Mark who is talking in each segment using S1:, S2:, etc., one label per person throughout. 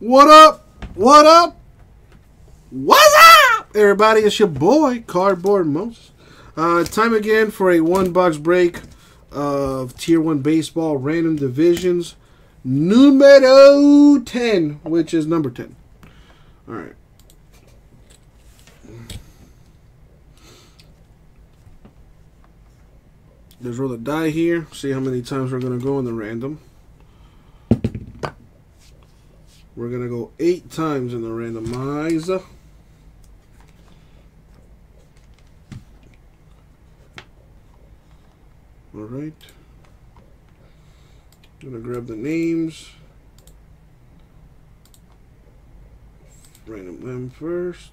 S1: What up? What up? What's up, everybody? It's your boy, Cardboard Moses. Uh, time again for a one box break of Tier 1 Baseball Random Divisions numero 10, which is number 10. All right. Let's roll the die here. See how many times we're going to go in the random. We're going to go eight times in the randomizer. All right. Gonna grab the names. Random them first.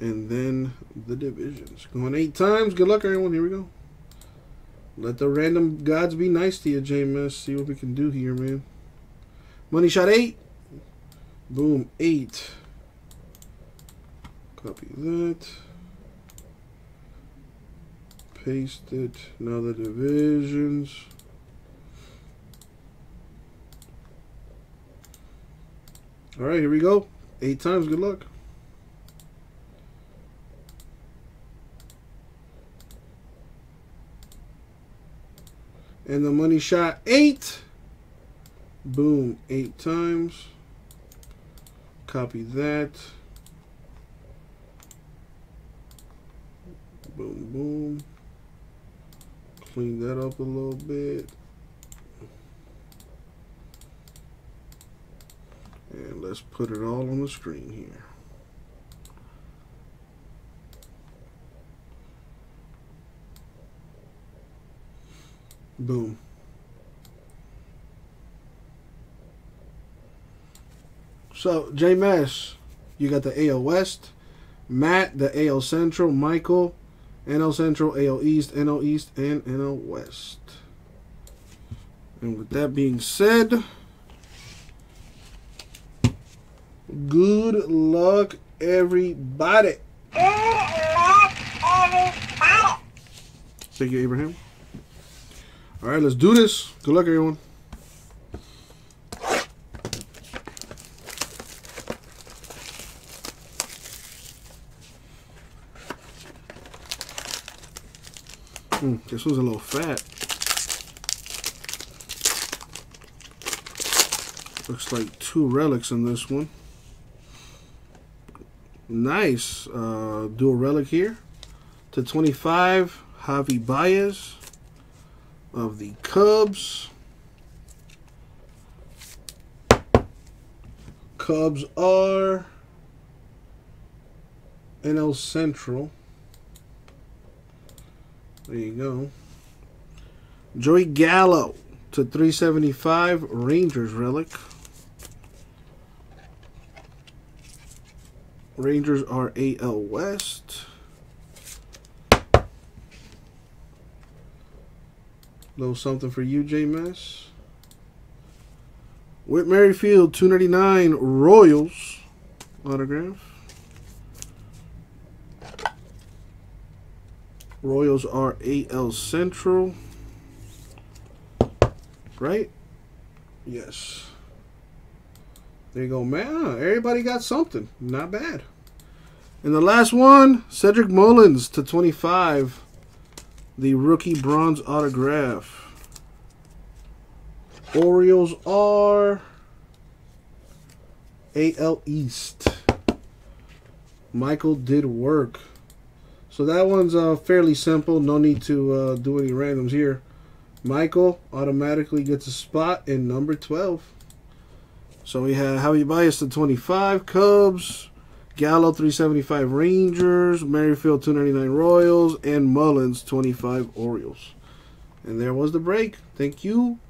S1: And then the divisions. Going eight times. Good luck, everyone. Here we go. Let the random gods be nice to you, JMS. See what we can do here, man. Money shot eight. Boom, eight. Copy that. Paste it. Now the divisions. All right, here we go. Eight times. Good luck. And the money shot eight. Boom, eight times. Copy that. Boom, boom. Clean that up a little bit. And let's put it all on the screen here. Boom. So, J Mass, you got the AL West, Matt, the AL Central, Michael, NL Central, AL East, NL East, and NL West. And with that being said, good luck, everybody. Thank you, Abraham. All right, let's do this. Good luck, everyone. Hmm, this one's a little fat. Looks like two relics in this one. Nice. Uh, dual relic here. To 25, Javi Baez of the Cubs. Cubs are NL Central. There you go. Joey Gallo to 375 Rangers relic. Rangers are AL West. Little something for you, J Mess. Whit Merrifield, 299 Royals autograph. Royals are AL Central. Right? Yes. There you go, man. Everybody got something. Not bad. And the last one, Cedric Mullins to 25 the rookie bronze autograph. Orioles are AL East. Michael did work. So that one's uh, fairly simple. No need to uh, do any randoms here. Michael automatically gets a spot in number 12. So we have Javi Baez to 25 Cubs. Gallo 375 Rangers, Merrifield 299 Royals, and Mullins 25 Orioles. And there was the break. Thank you.